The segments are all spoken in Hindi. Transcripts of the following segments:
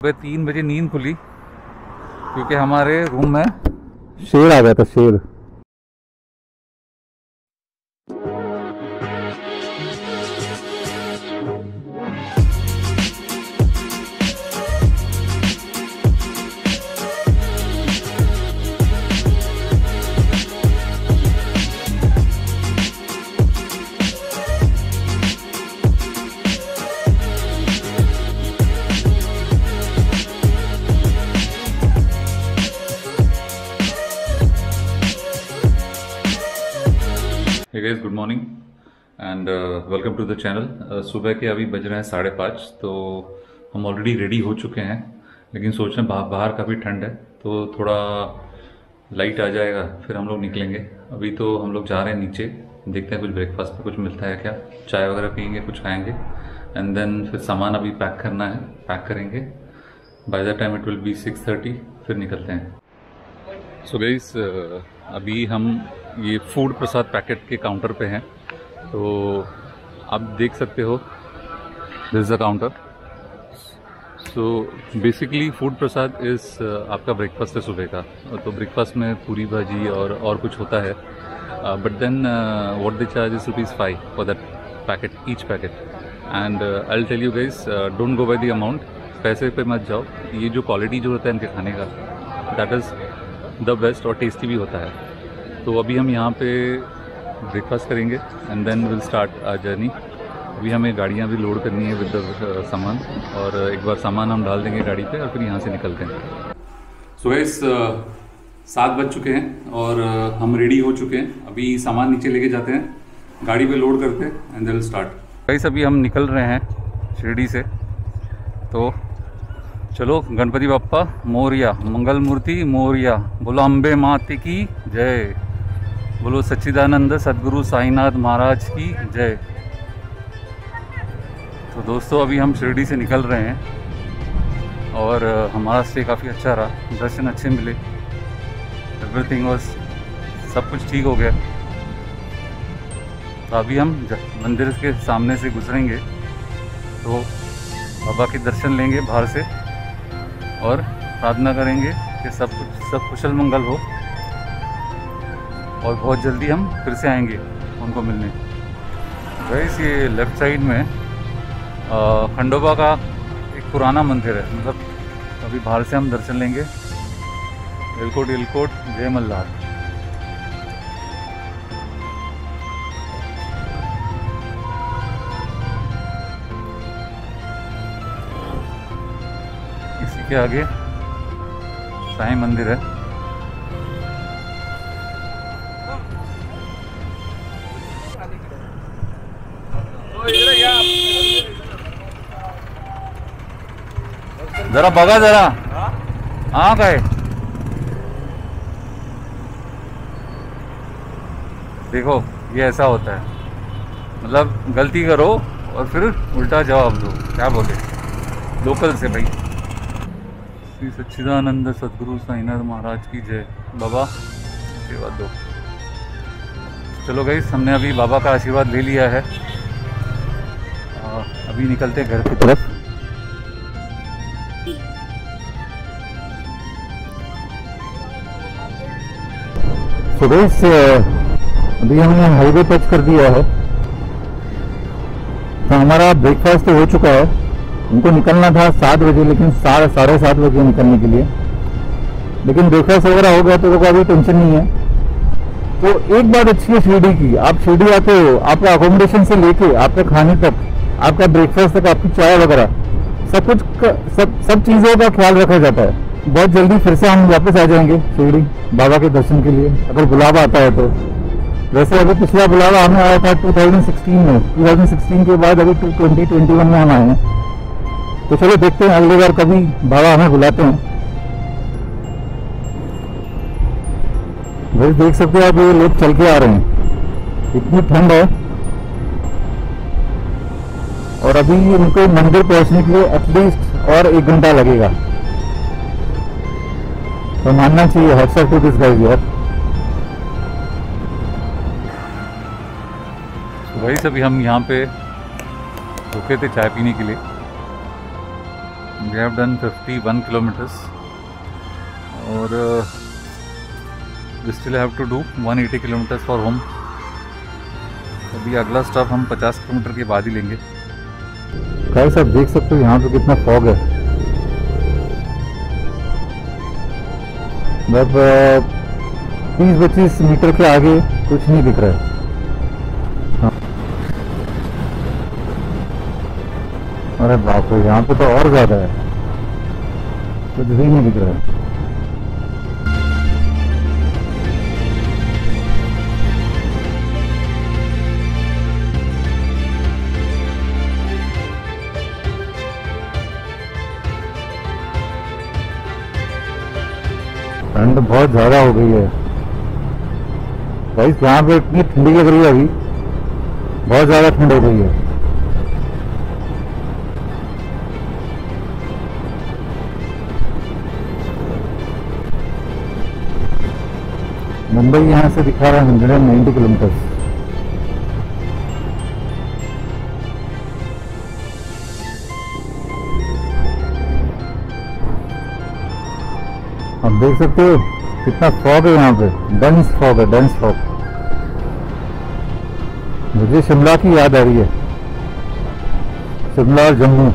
सुबह तीन बजे नींद खुली क्योंकि हमारे रूम में शेर आ गया था शेर। Guys good morning and welcome to the channel सुबह के अभी बज रहे हैं साढ़े पाँच तो हम ऑलरेडी रेडी हो चुके हैं, लेकिन सोच रहे हैं बाहर काफ़ी ठंड है तो थोड़ा लाइट आ जाएगा, फिर हम लोग निकलेंगे। अभी तो हम लोग जा रहे हैं नीचे, देखते हैं कुछ ब्रेकफास्ट में कुछ मिलता है क्या। चाय वगैरह पियेंगे, कुछ खाएँगे एंड देन फिर सामान अभी पैक करना है पैक करेंगे। By the time it will be six thirty फिर निकलते हैं। सो गाइस अभी हम ये फ़ूड प्रसाद पैकेट के काउंटर पे हैं। तो आप देख सकते हो this is the counter so basically food prasad इस आपका ब्रेकफास्ट है सुबह का। तो ब्रेकफास्ट में पूरी भाजी और और कुछ होता है। But then what the charge is rupees five for that packet each packet and I tell you guys don't go by the amount पैसे पे मत जाओ। ये जो क्वालिटी जो होता है इनके खाने का दैट इज़ द बेस्ट और टेस्टी भी होता है। तो अभी हम यहाँ पे ब्रेकफास्ट करेंगे and then will start a journey अभी हमें गाड़ियाँ भी लोड करनी है विद द सामान और एक बार सामान हम डाल देंगे गाड़ी पे और फिर यहाँ से निकलते हैं। सो इस सात बज चुके हैं और uh, हम रेडी हो चुके हैं। अभी सामान नीचे लेके जाते हैं गाड़ी पे लोड करते हैं एंड देन स्टार्ट वैसे अभी हम निकल रहे हैं शिरडी से। तो चलो गणपति बापा मोरिया मंगल मूर्ति मोरिया बोलो अम्बे माते की जय। बोलो, सच्चिदानंद सदगुरु साईनाथ महाराज की जय। तो दोस्तों, अभी हम शिरडी से निकल रहे हैं और हमारा स्टे काफ़ी अच्छा रहा। दर्शन अच्छे मिले। एवरीथिंग वॉज़ सब कुछ ठीक हो गया। तो अभी हम मंदिर के सामने से गुजरेंगे। तो बाबा के दर्शन लेंगे बाहर से और प्रार्थना करेंगे कि सब कुछ, सब कुशल मंगल हो। और बहुत जल्दी हम फिर से आएँगे उनको मिलने। वैसे ये लेफ़्ट साइड में खंडोबा का एक पुराना मंदिर है। मतलब अभी बाहर से हम दर्शन लेंगे। एलकोट एलकोट, जय मल्हार इसी के आगे साईं मंदिर है। जरा बघा जरा. हा? काय? देखो ये ऐसा होता है. मतलब गलती करो और फिर उल्टा जवाब दो. क्या बोले? लोकल से भाई. श्री सच्चिदानंद सदगुरु साईनाथ महाराज की जय. बाबा आशीर्वाद दो. चलो गई हमने अभी बाबा का आशीर्वाद ले लिया है। आ, अभी निकलते हैं घर की तरफ़। सुरेश अभी हमने हाईवे टच कर दिया है। तो हमारा ब्रेकफास्ट तो हो चुका है। उनको निकलना था सात बजे, लेकिन साढ़े साढ़े सात बजे निकलने के लिए। लेकिन ब्रेकफास्ट वगैरह हो गया तो कोई अभी टेंशन नहीं है। तो एक बात अच्छी है शिरडी की। आप शिरडी आते हो, आपका अकोमोडेशन से लेके आपके खाने तक, आपका ब्रेकफास्ट तक, आपकी चाय वगैरह, सब कुछ सब सब चीज़ों का ख्याल रखा जाता है। बहुत जल्दी फिर से हम वापस आ जाएँगे शिरडी बाबा के दर्शन के लिए। अगर बुलावा आता है तो। वैसे अभी पिछला बुलावा हमें आया था 2016 में। 2016 के बाद अभी 2021 में हम आए हैं। तो चलो देखते हैं, अगली बार कभी बाबा हमें बुलाते हैं। वैसे देख सकते हो आप, ये लोग चल के आ रहे हैं। इतनी ठंड है। और अभी इनको मंदिर पहुँचने के लिए एटलीस्ट और एक घंटा लगेगा। तो मानना चाहिए heads off to this guys यार वही सभी हम यहाँ पे रुके थे चाय पीने के लिए। वी हैव डन 51 किलोमीटर्स और we still have to do 180 kilometres for home अभी अगला स्टॉप हम 50 किलोमीटर के बाद ही लेंगे। गाइस सब देख सकते हो यहाँ पे कितना फॉग है। मतलब तीस पच्चीस मीटर के आगे कुछ नहीं दिख रहा है। हाँ। अरे बाप रे, यहाँ पे तो और ज़्यादा है। कुछ भी नहीं दिख रहा है। ठंड बहुत ज़्यादा हो गई है। भाई, यहाँ पे इतनी ठंडी लग रही है अभी। बहुत ज़्यादा ठंड हो गई है। मुंबई यहाँ से दिखा रहा है हंड्रेड एंड नाइन्टी किलोमीटर। देख सकते हो, कितना फॉग है यहाँ पे। डेंस फॉग है डेंस फॉग मुझे शिमला की याद आ रही है। शिमला और जम्मू।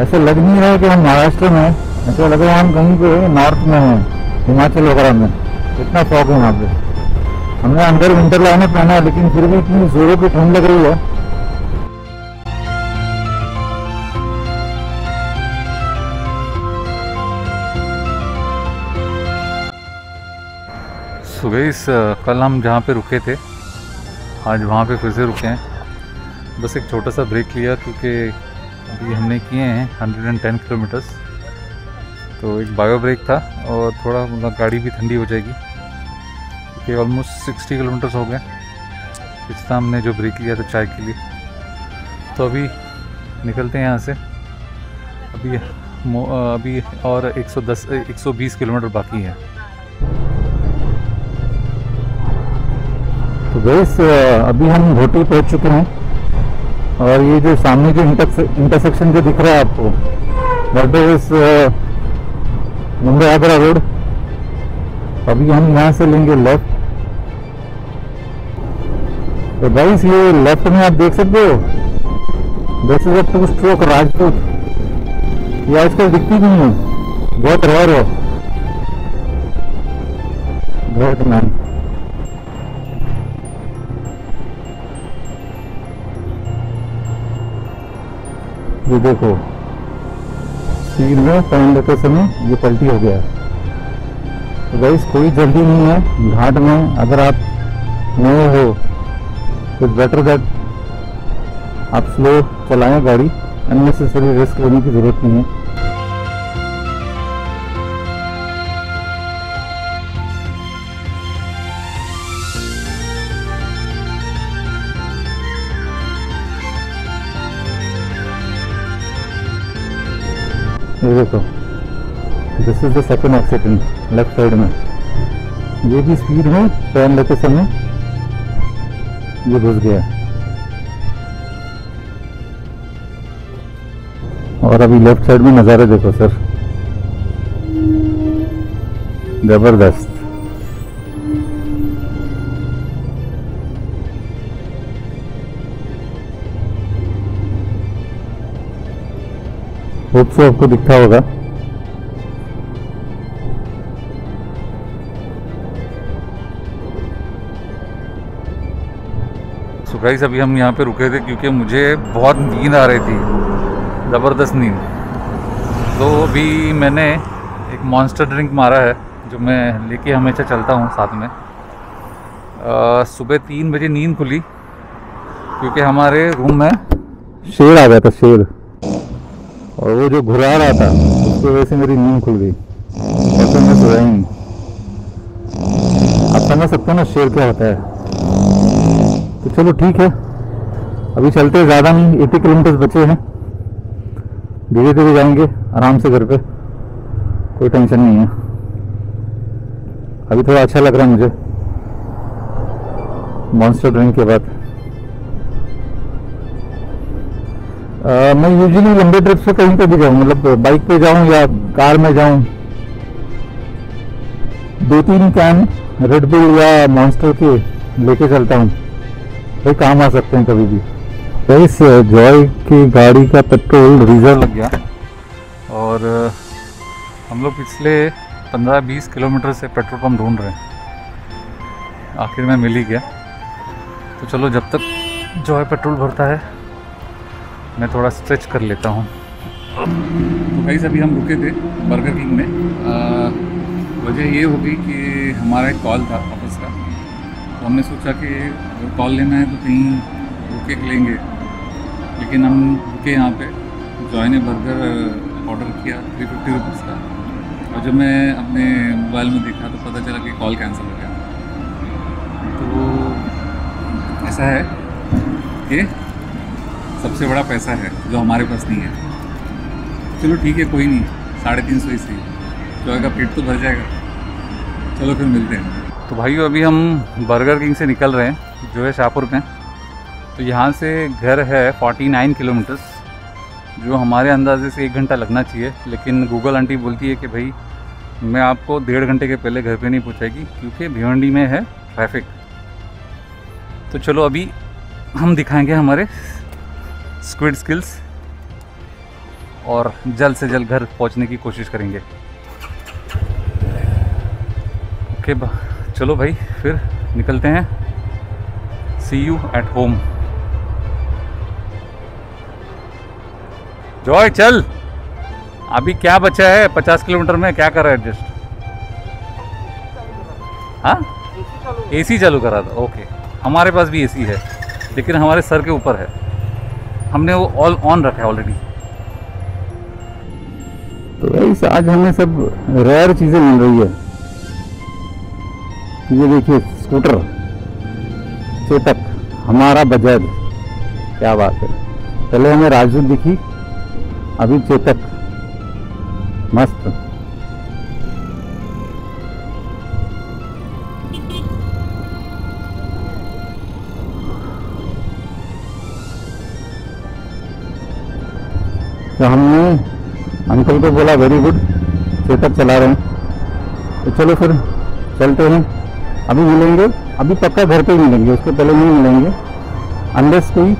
ऐसे लग नहीं रहा है कि हम महाराष्ट्र में। ऐसा लग रहा है हम कहीं पे नॉर्थ में हैं, हिमाचल वगैरह में। इतना फॉग है यहाँ पे। हमने अंदर विंटर लाइनर पहना है, लेकिन फिर भी इतनी जोरों की ठंड लग रही है। सुबह इस कल हम जहाँ पे रुके थे, आज वहाँ पे फिर से रुके हैं। बस एक छोटा सा ब्रेक लिया क्योंकि अभी हमने किए हैं 110 किलोमीटर्स। तो एक बायो ब्रेक था और थोड़ा मतलब गाड़ी भी ठंडी हो जाएगी। क्योंकि ऑलमोस्ट 60 किलोमीटर्स हो गए। पिछला हमने जो ब्रेक लिया था चाय के लिए। तो अभी निकलते हैं यहाँ से। अभी अभी और 110 120 किलोमीटर बाकी है। तो गैस अभी हम घोटी पहुँच चुके हैं। और ये जो सामने जो इंटरसेक्शन जो दिख रहा है आपको that is Mumbai Agra road अभी हम यहाँ से लेंगे लेफ़्ट तो गाइस ये लेफ़्ट में आप देख सकते हो। This is a two stroke Rajput. ये आजकल दिखती नहीं? है बहुत रेयर है। ग्रेट मैन ये देखो। तीर में पैन लेते समय ये पलटी हो गया। तो गैस कोई जल्दी नहीं है। घाट में अगर आप नए हो तो बेटर दैट आप स्लो चलाएँ गाड़ी। अननेसेसरी रिस्क लेने की ज़रूरत नहीं है। ये देखो this is the second accident left side में। ये भी स्पीड में टर्न लेते समय। ये घुस गया। और अभी लेफ़्ट साइड में नज़ारा देखो सर ज़बरदस्त। होप से आपको दिखता होगा। सो गाइस अभी हम यहाँ पे रुके थे क्योंकि मुझे बहुत नींद आ रही थी। ज़बरदस्त नींद। तो अभी मैंने एक मॉन्स्टर ड्रिंक मारा है जो मैं लेके हमेशा चलता हूँ साथ में। अ, सुबह तीन बजे नींद खुली क्योंकि हमारे रूम में शेर आ गया था शेर। और वो जो घुरा रहा था, उसकी वजह से मेरी नींद खुल गई। नहीं। आप समझ सकते हो ना शेर क्या होता है। तो चलो ठीक है। अभी चलते हैं, ज़्यादा नहीं 80 किलोमीटर बचे हैं। धीरे धीरे जाएँगे, आराम से घर पे। कोई टेंशन नहीं है। अभी थोड़ा अच्छा लग रहा है मुझे। मॉन्स्टर ड्रिंक के बाद। अ, मैं यूजुअली लंबे ट्रिप से कहीं पे भी जाऊँ मतलब बाइक पे जाऊँ या कार में जाऊँ। दो तीन कैन रेड बुल या मॉन्स्टर के लेके चलता हूँ। भाई काम आ सकते हैं कभी भी। इस जॉय की गाड़ी का पेट्रोल रिज़र्व लग गया। और हम लोग पिछले 15-20 किलोमीटर से पेट्रोल पंप ढूंढ रहे हैं। आखिर में मिल ही गया। तो चलो जब तक जॉय पेट्रोल भरता है मैं थोड़ा स्ट्रेच कर लेता हूँ। तो भाई अभी हम रुके थे बर्गर किंग में। वजह ये हो गई कि हमारा एक कॉल था ऑफ़िस का। तो हमने सोचा कि अगर कॉल लेना है तो कहीं रुके लेंगे। लेकिन हम रुके यहाँ पे। जॉय ने बर्गर ऑर्डर किया थ्री फिफ्टी रुपीज़ का। और जब मैं अपने मोबाइल में देखा तो पता चला कि कॉल कैंसिल हो गया। तो ऐसा है कि सबसे बड़ा पैसा है, जो हमारे पास नहीं है। चलो ठीक है, कोई नहीं, साढ़े तीन सौ ही सही। जॉय का पेट तो भर जाएगा। चलो फिर मिलते हैं। तो भाइयों अभी हम बर्गर किंग से निकल रहे हैं, जो है शाहपुर में तो यहाँ से घर है 49 किलोमीटर्स, जो हमारे अंदाजे से एक घंटा लगना चाहिए। लेकिन गूगल आंटी बोलती है कि भाई, मैं आपको डेढ़ घंटे के पहले घर पे नहीं पहुँचाएगी, क्योंकि भिवंडी में है ट्रैफ़िक तो चलो, अभी हम दिखाएँगे हमारे स्क्विड स्किल्स और जल्द से जल्द घर पहुँचने की कोशिश करेंगे। ओके चलो भाई फिर निकलते हैं। See you at home Joy चल। अभी क्या बचा है? पचास किलोमीटर में क्या कर रहा है एडजस्ट हाँ? एसी चालू करा था। ओके हमारे पास भी एसी है लेकिन हमारे सर के ऊपर है। हमने वो ऑल ऑन रखा है ऑलरेडी तो वैसे आज हमें सब रेयर चीज़ें मिल रही है। ये देखिए स्कूटर चेतक, हमारा बजाज क्या बात है। पहले हमें राजदूत दिखी, अभी चेतक। मस्त। तो हमने अंकल को बोला वेरी गुड चेतक चला रहे हैं। तो चलो फिर चलते हैं। अभी मिलेंगे, अभी पक्का घर पे ही मिलेंगे, उसके पहले नहीं मिलेंगे अनलेस कोई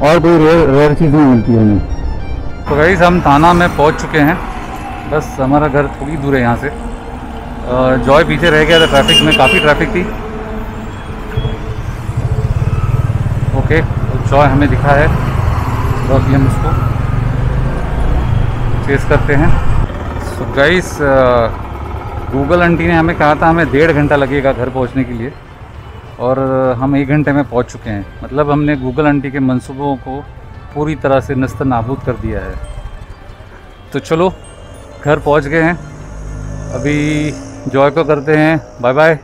और कोई रेयर रेयर चीज़ नहीं मिलती है हमें। तो गाइस हम थाना में पहुँच चुके हैं। बस हमारा घर थोड़ी दूर है यहाँ से। जॉय पीछे रह गया था ट्रैफ़िक में, काफ़ी ट्रैफ़िक थी। ओके तो जॉय हमें दिखा है। तो अभी हम उसको चेस करते हैं। सो गाइस गूगल आंटी ने हमें कहा था हमें डेढ़ घंटा लगेगा घर पहुँचने के लिए। और हम एक घंटे में पहुँच चुके हैं। मतलब हमने गूगल आंटी के मंसूबों को पूरी तरह से नस्त नाबूद कर दिया है। तो चलो घर पहुँच गए हैं। अभी जॉय को करते हैं। Bye bye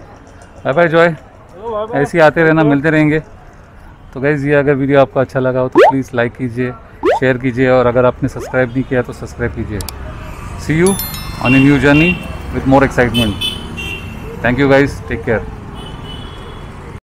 bye bye Joy ऐसे ही आते रहना मिलते रहेंगे। तो गैज़ ये अगर वीडियो आपको अच्छा लगा हो तो प्लीज़ लाइक कीजिए। शेयर कीजिए और अगर आपने सब्सक्राइब नहीं किया तो सब्सक्राइब कीजिए। See you on a new journey with more excitement thank you guys take care